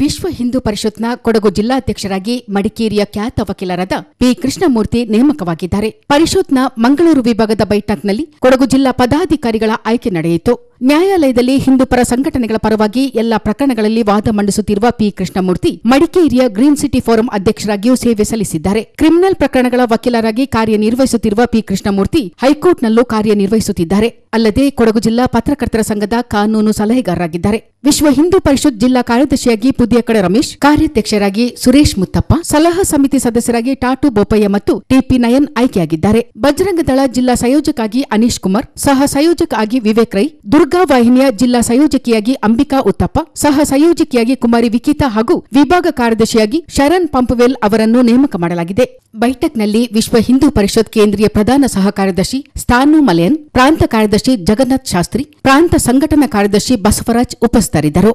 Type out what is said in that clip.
ವಿಶ್ವ ಹಿಂದೂ ಪರಿಷತ್ನ ಕೊಡಗು ಜಿಲ್ಲಾಧ್ಯಕ್ಷರಾಗಿ ಮಡಿಕೇರಿಯ ಖ್ಯಾತ ವಕೀಲರಾದ ಪಿ ಕೃಷ್ಣಮೂರ್ತಿ ನೇಮಕವಾಗಿದ್ದಾರೆ. ಪರಿಷತ್ನ ಮಂಗಳೂರು ವಿಭಾಗದ ಬೈಠಕ್ನಲ್ಲಿ ಕೊಡಗು ಜಿಲ್ಲಾ ಪದಾಧಿಕಾರಿಗಳ ಆಯ್ಕೆ ನಡೆಯಿತು. ನ್ಯಾಯಾಲಯದಲ್ಲಿ ಹಿಂದೂಪರ ಸಂಘಟನೆಗಳ ಪರವಾಗಿ ಎಲ್ಲ ಪ್ರಕರಣಗಳಲ್ಲಿ ವಾದ ಮಂಡಿಸುತ್ತಿರುವ ಪಿ ಕೃಷ್ಣಮೂರ್ತಿ ಮಡಿಕೇರಿಯ ಗ್ರೀನ್ ಸಿಟಿ ಫೋರಂ ಅಧ್ಯಕ್ಷರಾಗಿಯೂ ಸೇವೆ ಸಲ್ಲಿಸಿದ್ದಾರೆ. ಕ್ರಿಮಿನಲ್ ಪ್ರಕರಣಗಳ ವಕೀಲರಾಗಿ ಕಾರ್ಯನಿರ್ವಹಿಸುತ್ತಿರುವ ಪಿ ಕೃಷ್ಣಮೂರ್ತಿ ಹೈಕೋರ್ಟ್ನಲ್ಲೂ ಕಾರ್ಯನಿರ್ವಹಿಸುತ್ತಿದ್ದಾರೆ. ಅಲ್ಲದೆ ಕೊಡಗು ಜಿಲ್ಲಾ ಪತ್ರಕರ್ತರ ಸಂಘದ ಕಾನೂನು ಸಲಹೆಗಾರರಾಗಿದ್ದಾರೆ. ವಿಶ್ವ ಹಿಂದೂ ಪರಿಷತ್ ಜಿಲ್ಲಾ ಕಾರ್ಯದರ್ಶಿಯಾಗಿ ಪುದಿಯಕಡ ರಮೇಶ್, ಕಾರ್ಯಾಧ್ಯಕ್ಷರಾಗಿ ಸುರೇಶ್ ಮುತ್ತಪ್ಪ, ಸಲಹಾ ಸಮಿತಿ ಸದಸ್ಯರಾಗಿ ಟಾಟು ಬೋಪಯ್ಯ ಮತ್ತು ಟಿಪಿ ನಯನ್ ಆಯ್ಕೆಯಾಗಿದ್ದಾರೆ. ಬಜರಂಗದಳ ಜಿಲ್ಲಾ ಸಂಯೋಜಕಾಗಿ ಅನೀಶ್ ಕುಮಾರ್, ಸಹ ಸಂಯೋಜಕ ಆಗಿ ವಿವೇಕ್ ರೈ, ದುರ್ಗಾ ವಾಹಿನಿಯ ಜಿಲ್ಲಾ ಸಂಯೋಜಕಿಯಾಗಿ ಅಂಬಿಕಾ ಉತ್ತಪ್ಪ, ಸಹ ಸಂಯೋಜಕಿಯಾಗಿ ಕುಮಾರಿ ವಿಕಿತಾ ಹಾಗೂ ವಿಭಾಗ ಕಾರ್ಯದರ್ಶಿಯಾಗಿ ಶರಣ್ ಪಂಪ್ವೆಲ್ ಅವರನ್ನು ನೇಮಕ ಮಾಡಲಾಗಿದೆ. ಬೈಠಕ್ನಲ್ಲಿ ವಿಶ್ವ ಹಿಂದೂ ಪರಿಷತ್ ಕೇಂದ್ರೀಯ ಪ್ರಧಾನ ಸಹ ಕಾರ್ಯದರ್ಶಿ ಸ್ಥಾನು ಮಲಯನ್, ಪ್ರಾಂತ ಕಾರ್ಯದರ್ಶಿ ಜಗನ್ನಾಥ್ ಶಾಸ್ತ್ರಿ, ಪ್ರಾಂತ ಸಂಘಟನಾ ಕಾರ್ಯದರ್ಶಿ ಬಸವರಾಜ್ ಉಪಸ್ಥಿತರಿದ್ದರು.